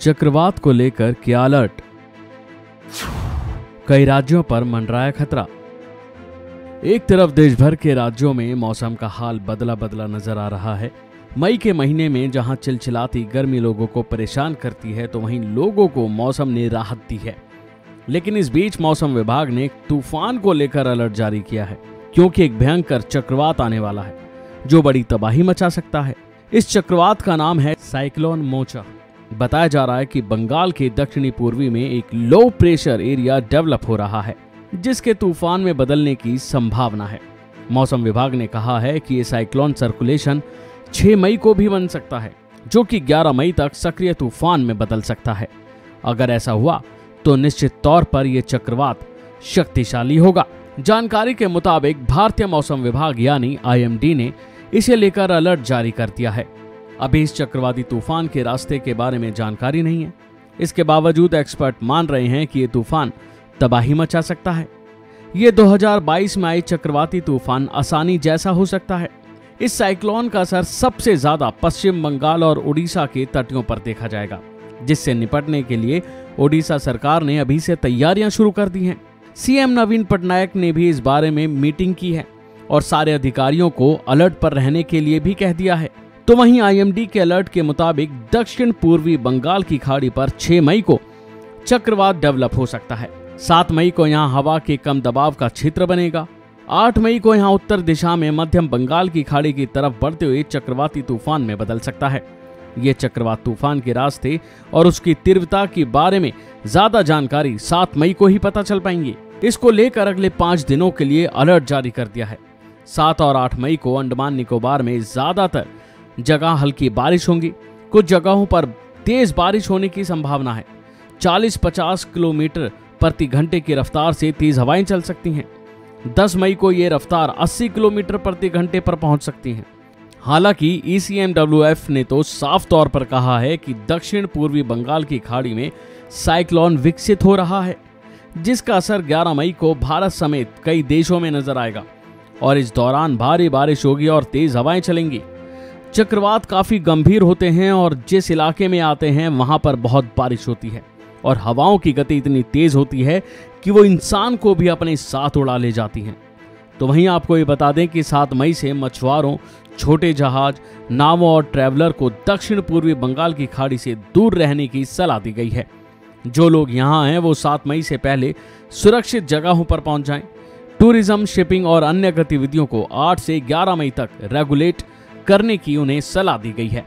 चक्रवात को लेकर किया अलर्ट। कई राज्यों पर मंडराया खतरा। एक तरफ़ देश भर के राज्यों में मौसम का हाल बदला बदला नज़र आ रहा है। मई के महीने में जहाँ चिलचिलाती गर्मी लोगों को परेशान करती है तो वहीं लोगों को मौसम ने राहत दी है। लेकिन इस बीच मौसम विभाग ने तूफ़ान को लेकर अलर्ट जारी किया है, क्योंकि एक भयंकर चक्रवात आने वाला है, जो बड़ी तबाही मचा सकता है। इस चक्रवात का नाम है साइक्लोन मोचा। बताया जा रहा है कि बंगाल के दक्षिणी पूर्वी में एक लो प्रेशर एरिया डेवलप हो रहा है, जिसके तूफ़ान में बदलने की संभावना है। मौसम विभाग ने कहा है कि ये साइक्लोन सर्कुलेशन 6 मई को भी बन सकता है, जो कि 11 मई तक सक्रिय तूफ़ान में बदल सकता है। अगर ऐसा हुआ तो निश्चित तौर पर यह चक्रवात शक्तिशाली होगा। जानकारी के मुताबिक भारतीय मौसम विभाग यानी आईएमडी ने इसे लेकर अलर्ट जारी कर दिया है। अभी इस चक्रवाती तूफ़ान के रास्ते के बारे में जानकारी नहीं है। इसके बावजूद एक्सपर्ट मान रहे हैं कि ये तूफ़ान तबाही मचा सकता है। ये 2022 में आई चक्रवाती तूफ़ान आसानी जैसा हो सकता है। इस साइक्लोन का असर सबसे ज़्यादा पश्चिम बंगाल और उड़ीसा के तटियों पर देखा जाएगा, जिससे निपटने के लिए ओडिशा सरकार ने अभी से तैयारियाँ शुरू कर दी हैं। सीएम नवीन पटनायक ने भी इस बारे में मीटिंग की है। और सारे अधिकारियों को अलर्ट पर रहने के लिए भी कह दिया है। तो वहीं आईएमडी के अलर्ट के मुताबिक दक्षिण पूर्वी बंगाल की खाड़ी पर 6 मई को चक्रवात डेवलप हो सकता है। 7 मई को यहाँ हवा के कम दबाव का क्षेत्र बनेगा। 8 मई को यहाँ उत्तर दिशा में मध्यम बंगाल की खाड़ी की तरफ़ बढ़ते हुए चक्रवाती तूफ़ान में बदल सकता है। ये चक्रवात तूफ़ान के रास्ते और उसकी तीव्रता के बारे में ज़्यादा जानकारी 7 मई को ही पता चल पाएँगी। इसको लेकर अगले पाँच दिनों के लिए अलर्ट जारी कर दिया है। सात और आठ मई को अंडमान निकोबार में ज़्यादातर जगह हल्की बारिश होगी। कुछ जगहों पर तेज बारिश होने की संभावना है। 40-50 किलोमीटर प्रति घंटे की रफ्तार से तेज हवाएँ चल सकती हैं। 10 मई को ये रफ्तार 80 किलोमीटर प्रति घंटे पर पहुँच सकती हैं। हालाँकि ईसीएमडब्ल्यूएफ ने तो साफ़ तौर पर कहा है कि दक्षिण पूर्वी बंगाल की खाड़ी में साइक्लोन विकसित हो रहा है, जिसका असर 11 मई को भारत समेत कई देशों में नज़र आएगा। और इस दौरान भारी बारिश होगी और तेज हवाएँ चलेंगी। चक्रवात काफ़ी गंभीर होते हैं और जिस इलाके में आते हैं, वहाँ पर बहुत बारिश होती है और हवाओं की गति इतनी तेज होती है कि वो इंसान को भी अपने साथ उड़ा ले जाती हैं। तो वहीं आपको ये बता दें कि सात मई से मछुआरों, छोटे जहाज़, नावों और ट्रैवलर को दक्षिण पूर्वी बंगाल की खाड़ी से दूर रहने की सलाह दी गई है। जो लोग यहाँ हैं वो सात मई से पहले सुरक्षित जगहों पर पहुँच जाएँ। टूरिज़्म, शिपिंग और अन्य गतिविधियों को 8 से 11 मई तक रेगुलेट करने की उन्हें सलाह दी गई है।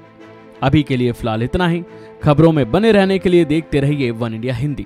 अभी के लिए फ़िलहाल इतना ही। खबरों में बने रहने के लिए देखते रहिए वन इंडिया हिंदी।